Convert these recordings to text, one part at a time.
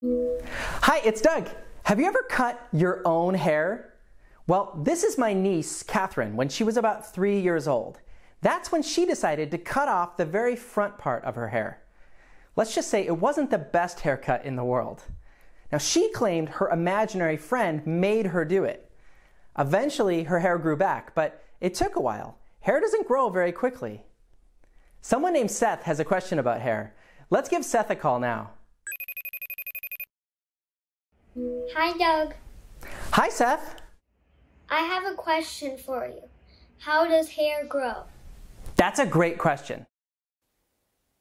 Hi, it's Doug. Have you ever cut your own hair? Well, this is my niece, Catherine, when she was about three years old. That's when she decided to cut off the very front part of her hair. Let's just say it wasn't the best haircut in the world. Now, she claimed her imaginary friend made her do it. Eventually, her hair grew back, but it took a while. Hair doesn't grow very quickly. Someone named Seth has a question about hair. Let's give Seth a call now. Hi, Doug. Hi, Seth. I have a question for you. How does hair grow? That's a great question.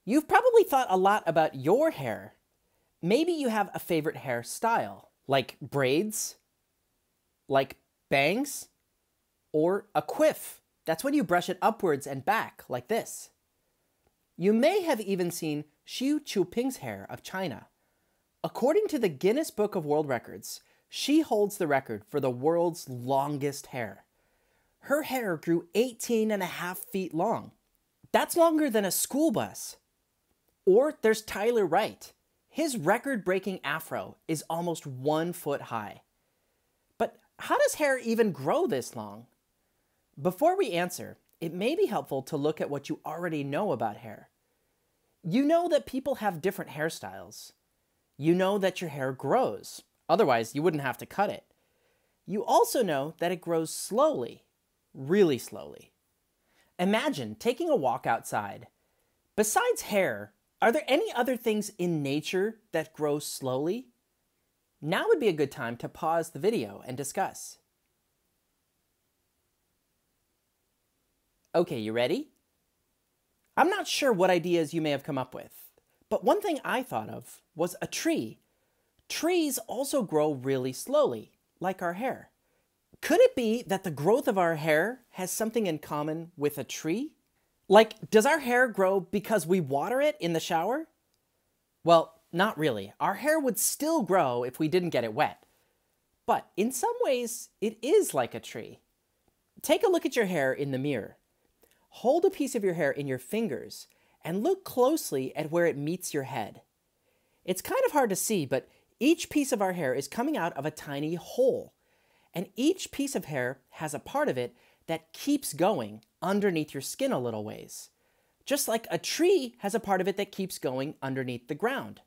You've probably thought a lot about your hair. Maybe you have a favorite hairstyle, like braids, like bangs, or a quiff. That's when you brush it upwards and back, like this. You may have even seen Xie Qiuping's hair of China. According to the Guinness Book of World Records, she holds the record for the world's longest hair. Her hair grew 18 and a half feet long. That's longer than a school bus. Or there's Tyler Wright. His record breaking afro is almost one foot high. But how does hair even grow this long? Before we answer, it may be helpful to look at what you already know about hair. You know that people have different hairstyles you know that your hair grows. Otherwise, you wouldn't have to cut it. You also know that it grows slowly, really slowly. Imagine taking a walk outside. Besides hair, are there any other things in nature that grow slowly? Now would be a good time to pause the video and discuss. Okay, you ready? I'm not sure what ideas you may have come up with. But one thing I thought of was a tree. Trees also grow really slowly, like our hair. Could it be that the growth of our hair has something in common with a tree? Like, does our hair grow because we water it in the shower? Well, not really. Our hair would still grow if we didn't get it wet. But in some ways, it is like a tree. Take a look at your hair in the mirror. Hold a piece of your hair in your fingers and look closely at where it meets your head. It's kind of hard to see, but each piece of our hair is coming out of a tiny hole. And each piece of hair has a part of it that keeps going underneath your skin a little ways. Just like a tree has a part of it that keeps going underneath the ground.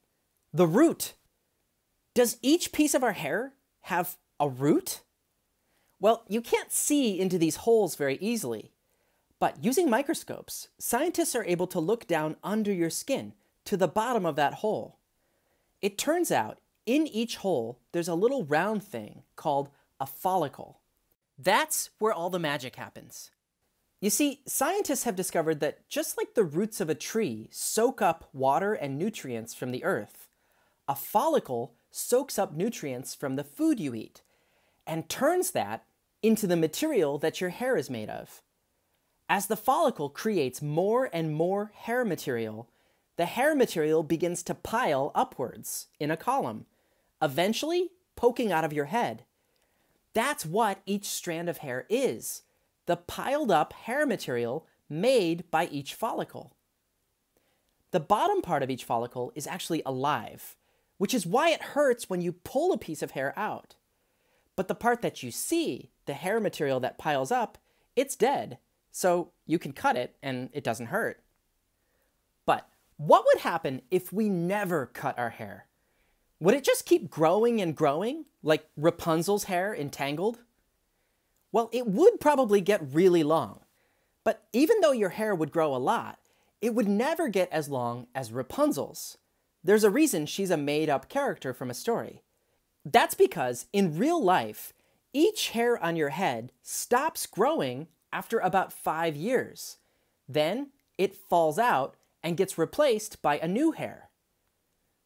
The root. Does each piece of our hair have a root? Well, you can't see into these holes very easily, but using microscopes, scientists are able to look down under your skin to the bottom of that hole. It turns out in each hole, there's a little round thing called a follicle. That's where all the magic happens. You see, scientists have discovered that just like the roots of a tree soak up water and nutrients from the earth, a follicle soaks up nutrients from the food you eat and turns that into the material that your hair is made of. As the follicle creates more and more hair material, the hair material begins to pile upwards in a column, eventually poking out of your head. That's what each strand of hair is the piled up hair material made by each follicle. The bottom part of each follicle is actually alive, which is why it hurts when you pull a piece of hair out. But the part that you see, the hair material that piles up, it's dead so you can cut it and it doesn't hurt. But what would happen if we never cut our hair? Would it just keep growing and growing, like Rapunzel's hair entangled? Well, it would probably get really long. But even though your hair would grow a lot, it would never get as long as Rapunzel's. There's a reason she's a made up character from a story. That's because in real life, each hair on your head stops growing after about five years. Then it falls out and gets replaced by a new hair.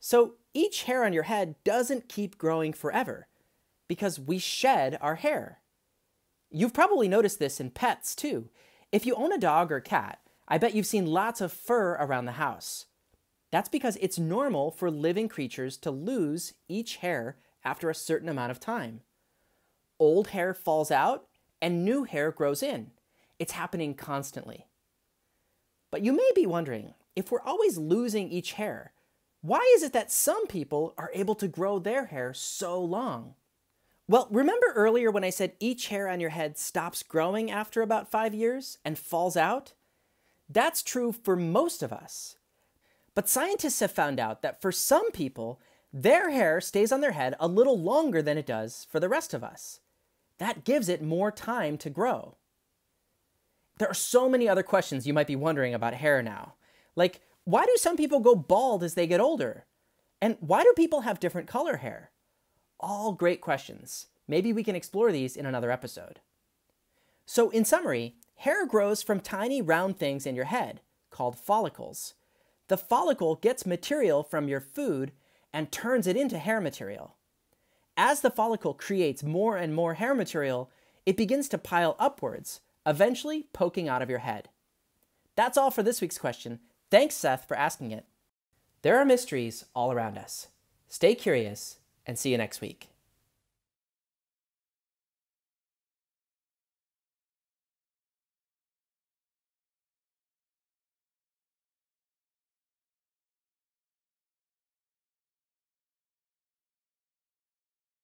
So each hair on your head doesn't keep growing forever because we shed our hair. You've probably noticed this in pets too. If you own a dog or cat, I bet you've seen lots of fur around the house. That's because it's normal for living creatures to lose each hair after a certain amount of time. Old hair falls out and new hair grows in. It's happening constantly. But you may be wondering if we're always losing each hair, Why is it that some people are able to grow their hair so long? Well, remember earlier when I said each hair on your head stops growing after about five years and falls out? That's true for most of us. But scientists have found out that for some people, their hair stays on their head a little longer than it does for the rest of us. That gives it more time to grow. There are so many other questions you might be wondering about hair now. Like, why do some people go bald as they get older? And why do people have different color hair? All great questions. Maybe we can explore these in another episode. So, in summary, hair grows from tiny round things in your head, called follicles. The follicle gets material from your food and turns it into hair material. As the follicle creates more and more hair material, it begins to pile upwards, eventually poking out of your head. That's all for this week's question. Thanks, Seth, for asking it. There are mysteries all around us. Stay curious and see you next week.